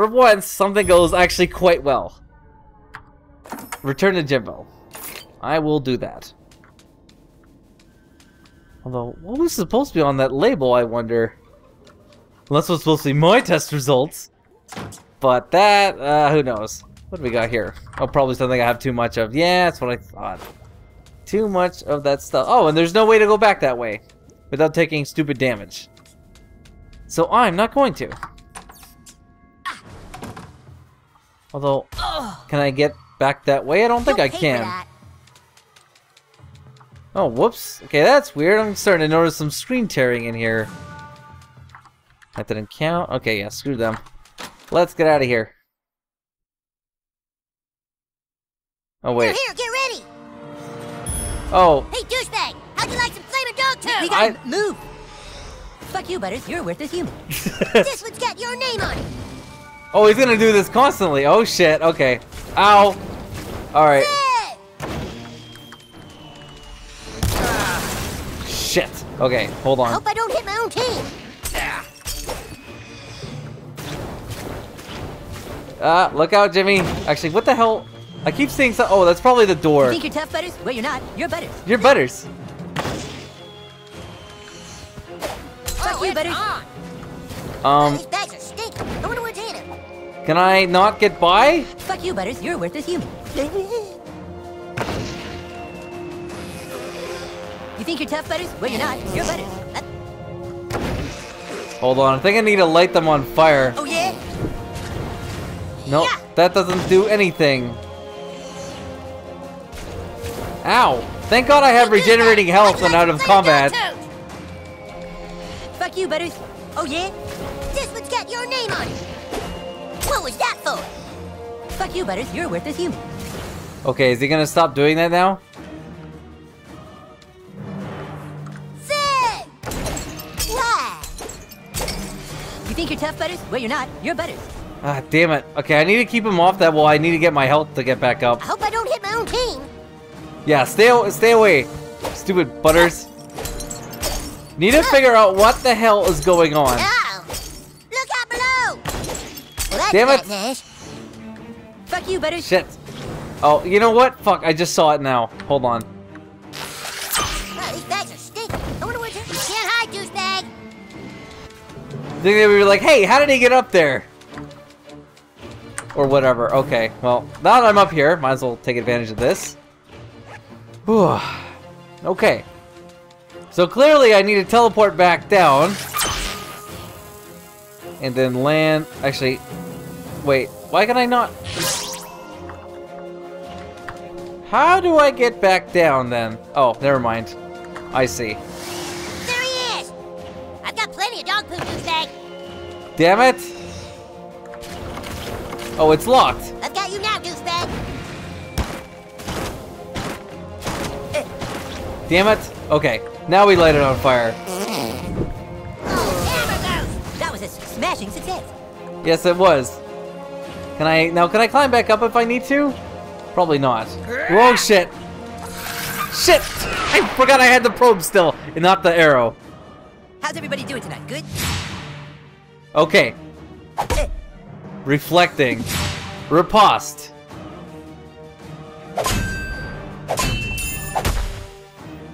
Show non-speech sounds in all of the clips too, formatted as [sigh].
For once, something goes actually quite well. Return to Jimbo. I will do that. Although, what was supposed to be on that label, I wonder? Unless it was supposed to be my test results. But that, uh, who knows? What do we got here? Oh, probably something I have too much of. Yeah, that's what I thought. Too much of that stuff. Oh, and there's no way to go back that way without taking stupid damage. So I'm not going to. Although, can I get back that way? I don't think You'll I can. Oh, whoops. Okay, that's weird. I'm starting to notice some screen tearing in here. That didn't count. Okay, yeah, screw them. Let's get out of here. Oh, wait. Here, here, get ready. Oh, Hey, douchebag, how'd you like some flaming dog We turd? gotta I- move. Fuck you, Butters. You're worth a human. [laughs] this one's got your name on it. Oh, he's gonna do this constantly. Oh, shit. Okay. Ow. Alright. Hey! Shit. Okay, hold I on. hope I don't hit my own team. Ah, look out, Jimmy. Actually, what the hell? I keep seeing so- Oh, that's probably the You door. think you're tough, Butters? Well, you're not. You're Butters. You're Butters. Fuck oh, you, Butters. on. Um, can I not get by? Fuck you, Butters. You're a worthless human. You think you're tough, Butters? Well, you're not. You're Butters. Hold on, I think I need to light them on fire. Oh, yeah? Nope. Yeah. that doesn't do anything. Ow! Thank God I have regenerating health when out of combat. fuck you, Butters. Oh, yeah? Was that for? Fuck you, Butters. You're a worthless human. Okay, is he gonna stop doing that now? You think you're tough, Butters? Well, you're not. You're Butters. Ah, damn it. Okay, I need to keep him off that wall. I need to get my health to get back up. I hope I don't hit my own team. Yeah, stay a- stay away, stupid butters. Need to figure out what the hell is going on. That's Damn it. nice. Fuck you, Butters. Shit. Oh, you know what? Fuck, I just saw it now. Hold on. Oh, these bags are stinking. I wonder what's in. Can't hide, douchebag. Think they would be like, hey, how did he get up there? Or whatever. Okay, well, now that I'm up here, might as well take advantage of this. Whew. [sighs] okay. So clearly I need to teleport back down. And then land... Actually, wait. Why can I not... How do I get back down then? Oh, never mind. I see. There he is. I've got plenty of dog poop, douchebag. Damn it! Oh, it's locked. I've got you now, douchebag. Damn it. Okay, now we light it on fire. Oh, hammer. That was a smashing success. Yes, it was. Can I now? Can I climb back up if I need to? Probably not. Whoa, shit! Shit! I forgot I had the probe still, and not the arrow. How's everybody doing tonight? Good? Okay. Reflecting. Riposte.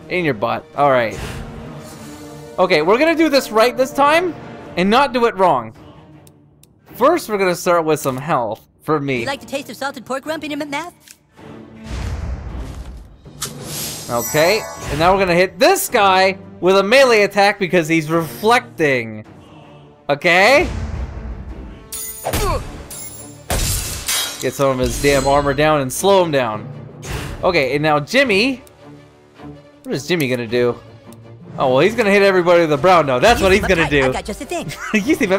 In your butt. Alright. Okay, we're gonna do this right this time, and not do it wrong. First, we're gonna start with some health for me. You like the taste of salted pork rump in your mouth? Okay, and now we're gonna hit this guy with a melee attack because he's reflecting. Okay? Get some of his damn armor down and slow him down. Okay, and now Jimmy. What is Jimmy gonna do? Oh, well, he's gonna hit everybody with a brown note. That's You what he's gonna do. I've got just the thing. you see my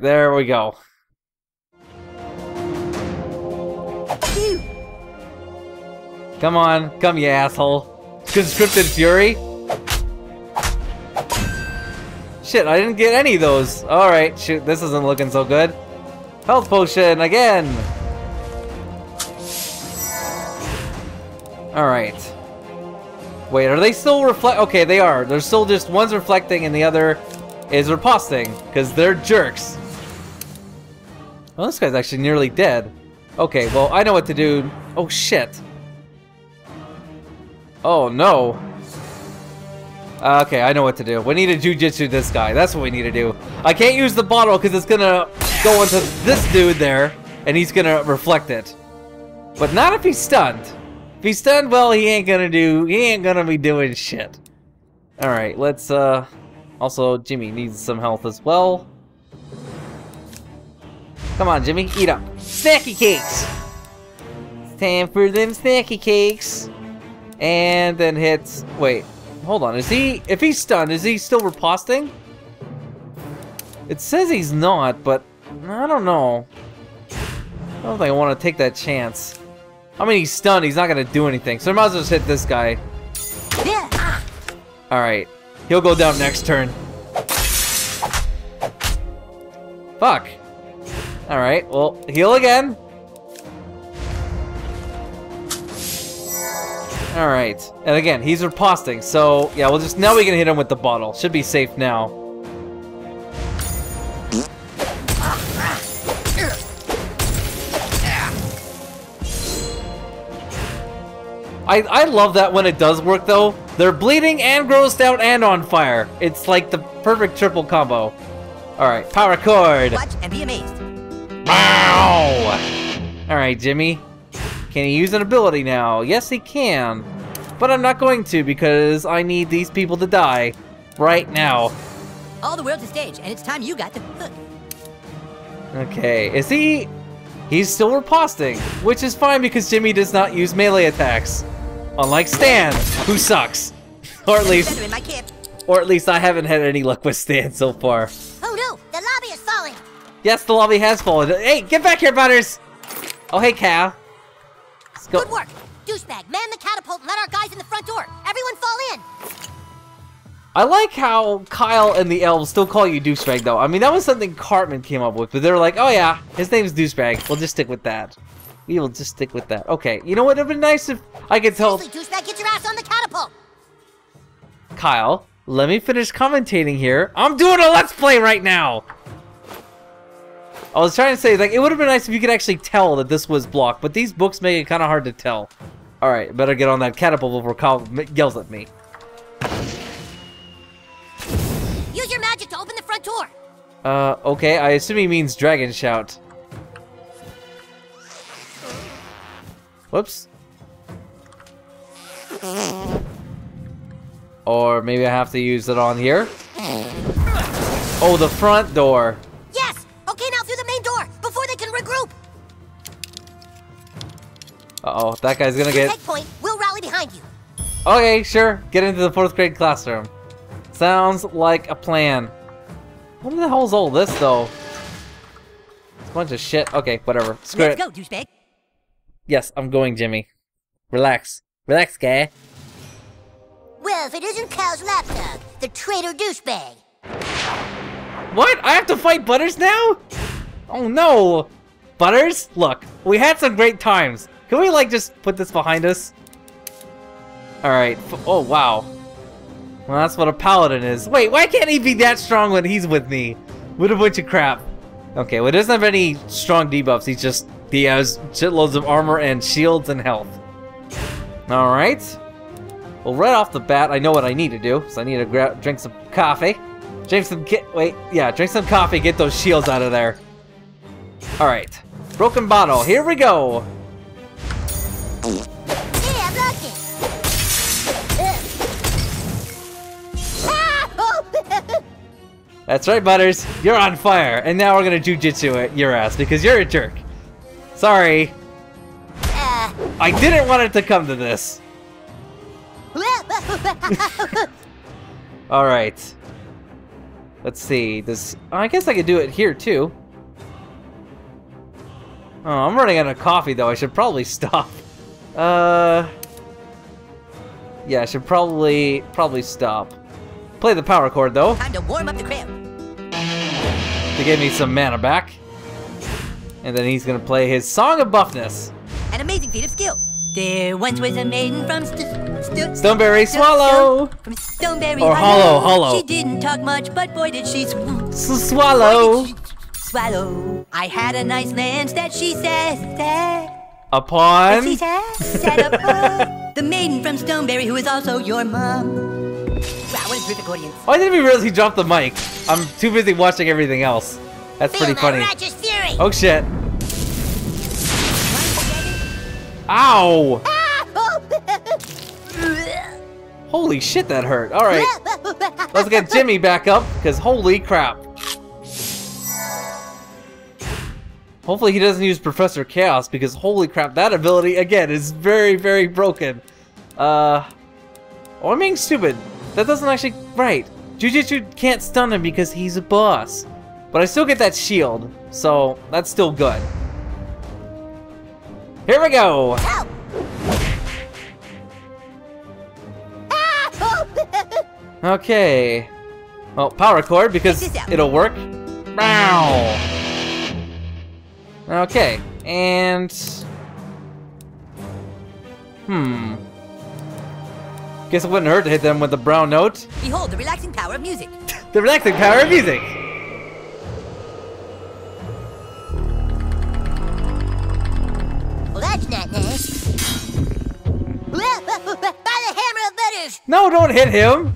pay. Alright, there we go. Come on, come you asshole. Conscripted Fury? Shit, I didn't get any of those. Alright, shoot, this isn't looking so good. Health potion again! Alright. Wait, are they still reflect? Okay, they are. They're still just one's reflecting and the other is riposting because they're jerks. Well, this guy's actually nearly dead. Okay, well, I know what to do. Oh, shit. Oh, no. Uh, okay, I know what to do. We need to jujitsu this guy. That's what we need to do. I can't use the bottle because it's gonna go into this dude there, and he's gonna reflect it. But not if he's stunned. If he's stunned, well, he ain't gonna do. He ain't gonna be doing shit. All right, let's. uh... Also, Jimmy needs some health as well. Come on, Jimmy, eat up. Snacky cakes. It's time for them snacky cakes. And then hits. Wait, hold on. Is he? If he's stunned, is he still riposting? It says he's not, but I don't know. I don't think I want to take that chance. I mean, he's stunned. He's not gonna do anything. So I might as well just hit this guy. Yeah. All right, he'll go down next turn. Fuck. All right, well, heal again. All right, and again, he's riposting. So yeah, we'll just now we can hit him with the bottle. Should be safe now. I, I love that when it does work though. They're bleeding and grossed out and on fire. It's like the perfect triple combo. Alright, power chord. Watch and be amazed. Wow! Alright, Jimmy. Can he use an ability now? Yes, he can. But I'm not going to because I need these people to die. Right now. All the world's a stage, and it's time you got hook. Okay, is he... He's still riposting, which is fine because Jimmy does not use melee attacks. Unlike Stan, who sucks. or at least, Feather in my cap. or at least I haven't had any luck with Stan so far. Yes, the lobby has fallen. Hey, get back here, Butters! Oh, hey, Kyle. Let's go. Good work. Douchebag, man the catapult and let our guys in the front door. Everyone fall in. I like how Kyle and the elves still call you douchebag, though. I mean, that was something Cartman came up with, but they were like, oh yeah, his name's douchebag. We'll just stick with that. We will just stick with that. Okay, you know what? It'd be nice if I could tell Seriously, douchebag, get your ass on the catapult. Kyle, let me finish commentating here. I'm doing a Let's Play right now! I was trying to say, like, it would have been nice if you could actually tell that this was blocked, but these books make it kind of hard to tell. Alright, better get on that catapult before Kyle yells at me. Use your magic to open the front door. Uh, okay, I assume he means Dragon Shout. Whoops. Or maybe I have to use it on here. Oh, the front door. Uh-oh, that guy's gonna get... Point. We'll rally behind you. Okay, sure. Get into the fourth grade classroom. Sounds like a plan. What the hell's all this, though? It's a bunch of shit. Okay, whatever. Screw Let's it. go, douchebag. Yes, I'm going, Jimmy. Relax. Relax, guy. Well, if it isn't Kyle's lapdog, the traitor douchebag. What? I have to fight Butters now? Oh no! Butters, look, we had some great times. Can we, like, just put this behind us? Alright. Oh, wow. Well, that's what a paladin is. Wait, why can't he be that strong when he's with me? What a bunch of crap. Okay, well, he doesn't have any strong debuffs. He's just, he has shitloads of armor and shields and health. Alright. Well, right off the bat, I know what I need to do. So I need to drink some coffee. Drink some get wait, yeah, drink some coffee, get those shields out of there. Alright. Broken bottle, here we go! That's right, Butters. You're on fire, and now we're gonna jujitsu it your ass because you're a jerk. Sorry, uh, I didn't want it to come to this. [laughs] Alright. Let's see, this I guess I could do it here too. Oh, I'm running out of coffee though, I should probably [laughs] stop. Uh Yeah, I should probably probably stop. Play the power chord though. Time to warm up the crowd. To give me some mana back. And then he's gonna play his Song of Buffness. An amazing feat of skill. There once was a maiden from St- St- Stoneberry St- Swallow. From Stoneberry Or Hollow, Hollow. She didn't talk much, but boy did she S- swallow. swallow. I had a nice lance that she said. That Upon. she said, set up the maiden from Stoneberry, who is also your mom. Wow, what a terrific audience. Why didn't we realize he dropped the mic? I'm too busy watching everything else. That's Feel pretty funny. Oh shit. Ow! [laughs] Holy shit, that hurt. Alright, let's get Jimmy back up, because holy crap. Hopefully he doesn't use Professor Chaos, because holy crap, that ability, again, is very, very broken. Uh... Oh, I'm being stupid. That doesn't actually... Right. Jujutsu can't stun him because he's a boss. But I still get that shield, so that's still good. Here we go! [laughs] Okay. Well, power chord because Check this out. it'll work. Bow. Okay, and hmm. Guess it wouldn't hurt to hit them with the brown note. Behold the relaxing power of music. [laughs] The relaxing power of music. Eh? Well, that's not nice. By the hammer of butters. No, don't hit him.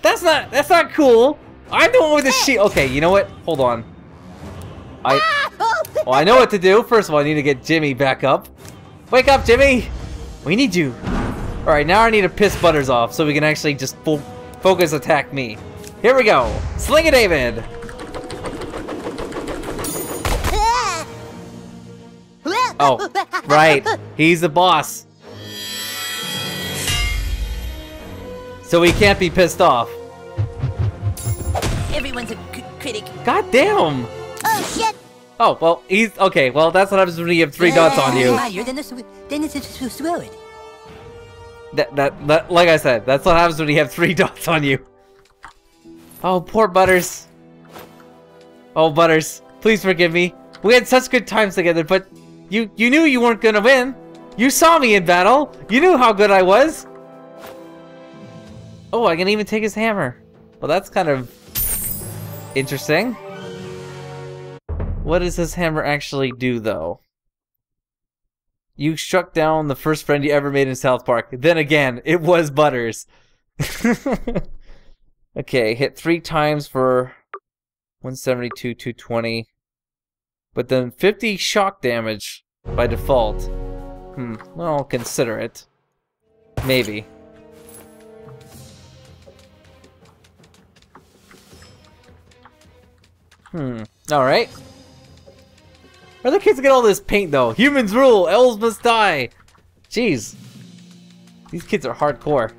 That's not. That's not cool. I'm the one with the shield. Okay, you know what? Hold on. I. Ah, oh. Well, I know what to do. First of all, I need to get Jimmy back up. Wake up, Jimmy! We need you. Alright, now I need to piss Butters off so we can actually just fo focus attack me. Here we go. Sling it, David! [laughs] Oh, right. He's the boss. So he can't be pissed off. Everyone's a critic. God damn! Oh shit! Oh, well, he's... Okay, well, that's what happens when you have three dots on you. That, that, that, like I said, that's what happens when you have three [laughs] dots on you. Oh, poor Butters. Oh, Butters, please forgive me. We had such good times together, but you, you knew you weren't gonna win. You saw me in battle. You knew how good I was. Oh, I can even take his hammer. Well, that's kind of interesting. What does his hammer actually do, though? You struck down the first friend you ever made in South Park. Then again, it was Butters. [laughs] okay, hit three times for 172, 220. But then 50 shock damage by default. Hmm, well, I'll consider it. Maybe. Hmm, alright. Where the kids get all this paint though? Humans rule, elves must die. Jeez. These kids are hardcore.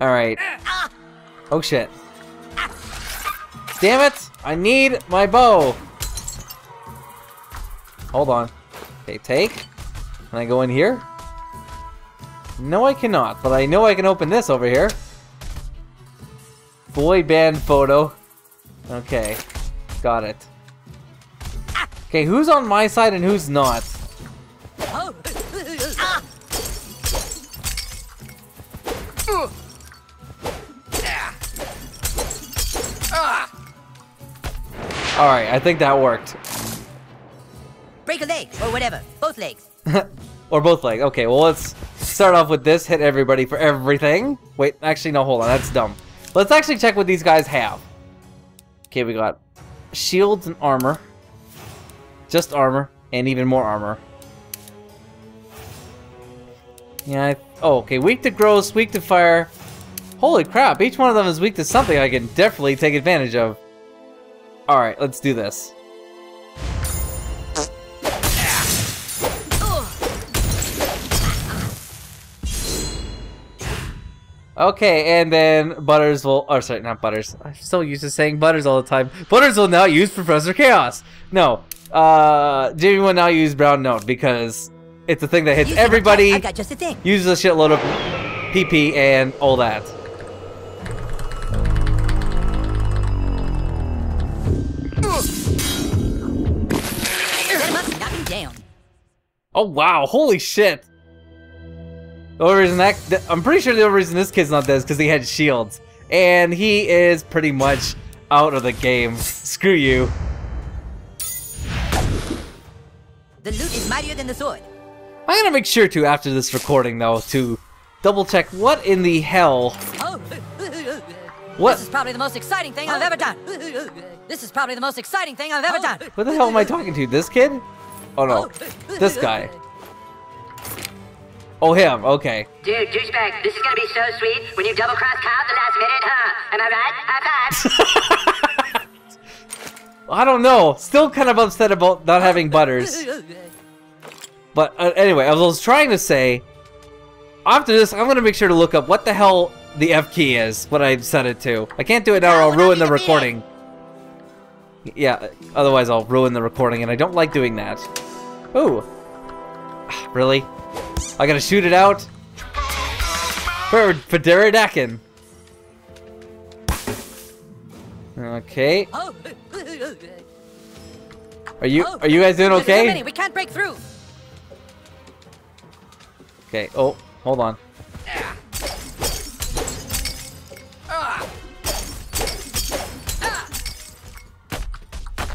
Alright. Oh shit. Damn it! I need my bow! Hold on. Okay, take. Can I go in here? No, I cannot, but I know I can open this over here. Boy band photo. Okay, got it. Okay, who's on my side and who's not? Alright, I think that worked. Break a leg or whatever. Both legs. [laughs] or both legs. Okay, well let's start off with this. Hit everybody for everything. Wait, actually no, hold on. That's dumb. Let's actually check what these guys have. Okay, we got shields and armor. Just armor. And even more armor. Yeah, I, oh, okay. Weak to growth, weak to fire. Holy crap, each one of them is weak to something I can definitely take advantage of. Alright, let's do this. Okay, and then Butters will, or sorry, not Butters. I'm so used to saying Butters all the time. Butters will now use Professor Chaos. No, uh, Jimmy will now use Brown Note because it's a thing that hits You see my everybody. I got just a thing. uses a shitload of PP and all that. Set him up and knock him down. Oh wow! Holy shit! The only reason that, th- I'm pretty sure the only reason this kid's not dead is because he had shields, and he is pretty much out of the game. Screw you. The loot is mightier than the sword. I'm gonna make sure to after this recording though to double check what in the hell. Oh, What? this is probably the most exciting thing I've ever done. This is probably the most exciting thing I've ever done. What the hell am I talking to? This kid? Oh no, oh. this guy. Oh him. Okay. Dude, douchebag, this is gonna be so sweet when you double cross Kyle at the last minute, huh? Am I right? High five! [laughs] I don't know. Still kind of upset about not having butters. But uh, anyway, I was trying to say, after this, I'm gonna make sure to look up what the hell the F key is, what I set it to. I can't do it now or I'll ruin the recording. Yeah, otherwise I'll ruin the recording, and I don't like doing that. Ooh. Really? I gotta shoot it out? For, for Daradakin. Okay. Oh, Are you are you guys doing There's so many, okay? we can't break through. Okay. Oh, hold on.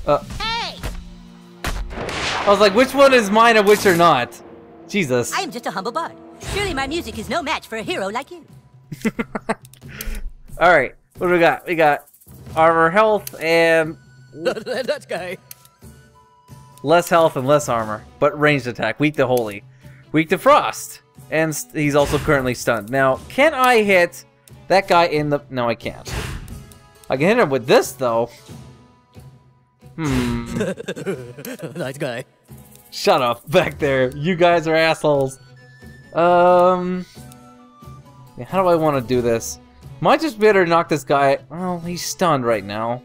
Uh, Hey! I was like, which one is mine and which are not? Jesus. I am just a humble bard. Surely my music is no match for a hero like you. [laughs] All right. What do we got? We got armor, health, and That's guy. less health and less armor, but ranged attack. Weak to holy, weak to frost, and he's also currently stunned. Now, can I hit that guy in the? No, I can't. I can hit him with this though. Hmm. [laughs] nice guy. Shut up back there. You guys are assholes. Um. how do I want to do this? Might just better knock this guy. Well, he's stunned right now.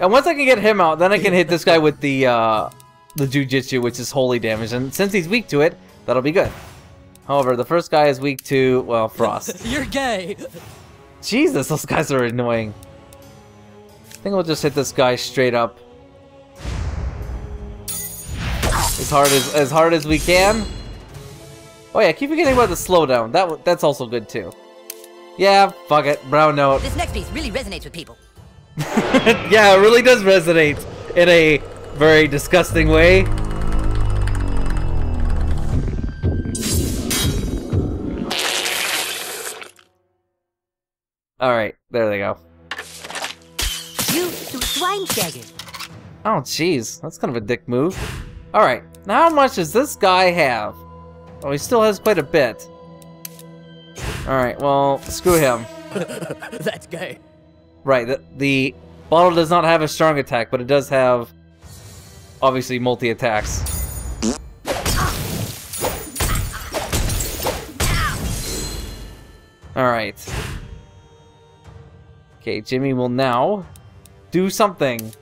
And once I can get him out, then I can hit this guy [laughs] with the uh, the jujitsu, which is holy damage. And since he's weak to it, that'll be good. However, the first guy is weak to well frost. [laughs] You're gay. Jesus, those guys are annoying. I think we'll just hit this guy straight up. As hard as as hard as we can. Oh yeah, keep forgetting about the slowdown. That that's also good too. Yeah, fuck it. Brown note. This next piece really resonates with people. [laughs] yeah, it really does resonate in a very disgusting way. All right, there they go. You to swine. Oh, jeez. That's kind of a dick move. Alright, now how much does this guy have? Oh, he still has quite a bit. Alright, well, screw him. [laughs] That's gay. Right, the, the bottle does not have a strong attack, but it does have, obviously, multi-attacks. Alright. Okay, Jimmy will now do something.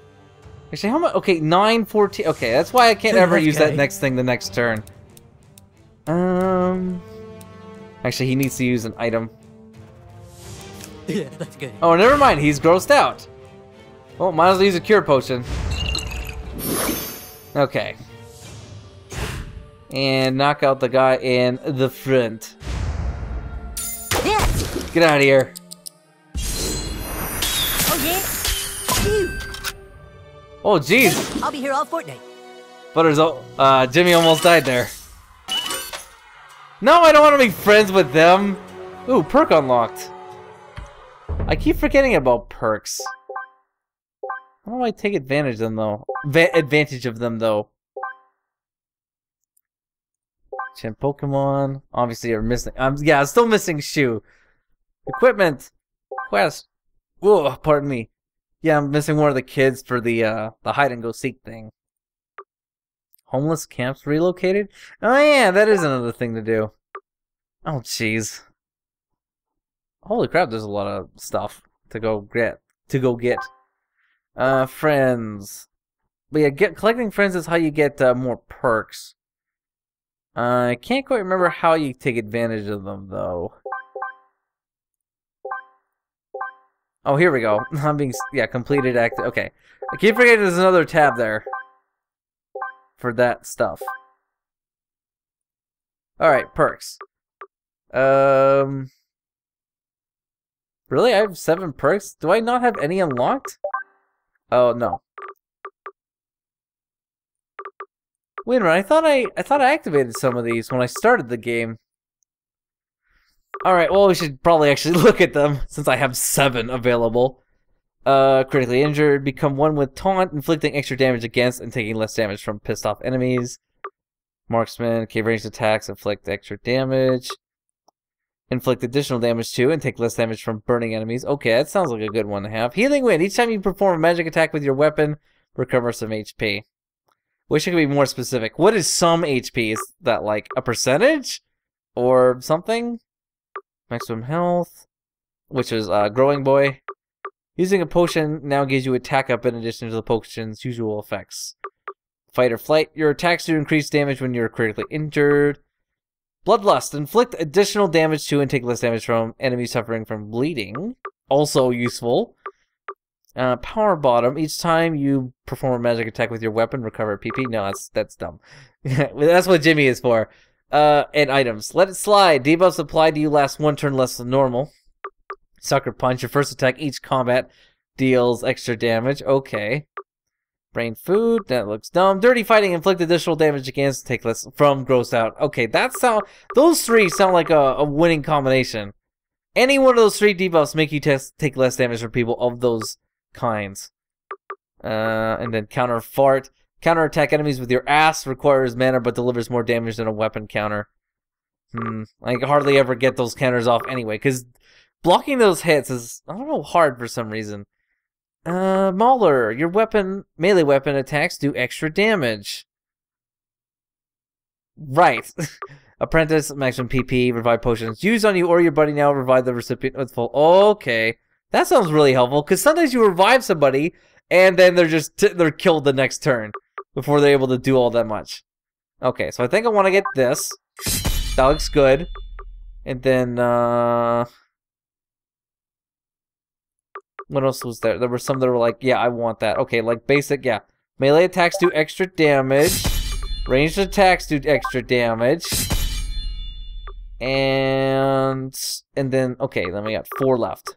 Actually, how much? Okay, 9, 14. Okay, that's why I can't [laughs] ever use that next thing the next turn. Um. Actually, he needs to use an item. [laughs] Yeah, that's good. Oh, never mind. He's grossed out. Well, might as well use a cure potion. Okay. And knock out the guy in the front. Get out of here. Oh. Oh, jeez. I'll be here all fortnight. Butters, oh, uh, Jimmy almost died there. No, I don't want to be friends with them. Ooh, perk unlocked. I keep forgetting about perks. How do I take advantage of them though? Va advantage of them though. Chinpokomon. Obviously, you're missing. Um, yeah, I'm still missing shoe. Equipment. Quest. Whoa, pardon me. Yeah, I'm missing one of the kids for the uh the hide and go seek thing. Homeless camps relocated? Oh yeah, that is another thing to do. Oh jeez. Holy crap, there's a lot of stuff to go get to go get. Uh friends. But yeah, get collecting friends is how you get uh, more perks. Uh, I can't quite remember how you take advantage of them though. Oh, here we go. [laughs] I'm being yeah completed act. Okay, I keep forgetting there's another tab there. for that stuff. Alright, perks. Um... Really? I have seven perks? Do I not have any unlocked? Oh, no. Wait a minute, I thought I I thought I activated some of these when I started the game. Alright, well we should probably actually [laughs] look at them since I have seven available. Uh, critically injured, become one with taunt, inflicting extra damage against and taking less damage from pissed off enemies. Marksman, cave ranged attacks, inflict extra damage. Inflict additional damage to and take less damage from burning enemies. Okay, that sounds like a good one to have. Healing Wind. Each time you perform a magic attack with your weapon, recover some HP. Wish I could be more specific. What is some HP? Is that like a percentage? Or something? Maximum health. Which is uh, Growing Boy. Using a potion now gives you attack up in addition to the potion's usual effects. Fight or flight. Your attacks do increase damage when you're critically injured. Bloodlust. Inflict additional damage to and take less damage from enemies suffering from bleeding. Also useful. Uh, power bottom. Each time you perform a magic attack with your weapon, recover PP. No, that's that's dumb. [laughs] that's what Jimmy is for. Uh, and items. Let it slide. Debuffs applied to you last one turn less than normal. Sucker punch. Your first attack each combat deals extra damage. Okay. Brain food. That looks dumb. Dirty fighting. Inflict additional damage against. Take less from gross out. Okay, that sound. Those three sound like a, a winning combination. Any one of those three debuffs make you test, take less damage from people of those kinds. Uh, and then counter fart. Counter attack enemies with your ass requires mana but delivers more damage than a weapon counter. Hmm. I hardly ever get those counters off anyway, because blocking those hits is, I don't know, hard for some reason. Uh, Mauler, your weapon, melee weapon attacks do extra damage. Right. [laughs] Apprentice, maximum PP, revive potions used on you or your buddy now revive the recipient with full. Okay. That sounds really helpful because sometimes you revive somebody and then they're just they're killed the next turn before they're able to do all that much. Okay, so I think I want to get this. That looks good. And then uh what else was there? There were some that were like, yeah, I want that. Okay, like basic, yeah. Melee attacks do extra damage. Ranged attacks do extra damage. And and then okay, then we got four left.